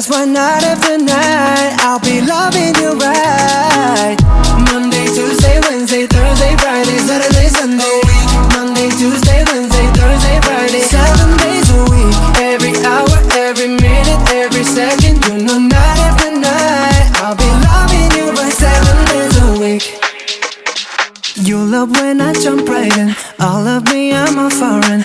That's why night after night I'll be loving you right. Monday, Tuesday, Wednesday, Thursday, Friday, Saturday, Sunday. Monday, Tuesday, Wednesday, Thursday, Friday. Seven days a week Every hour, every minute, every second. You know night after night I'll be loving you right. Seven days a week. You love when I jump right in. All of me, I'm offering.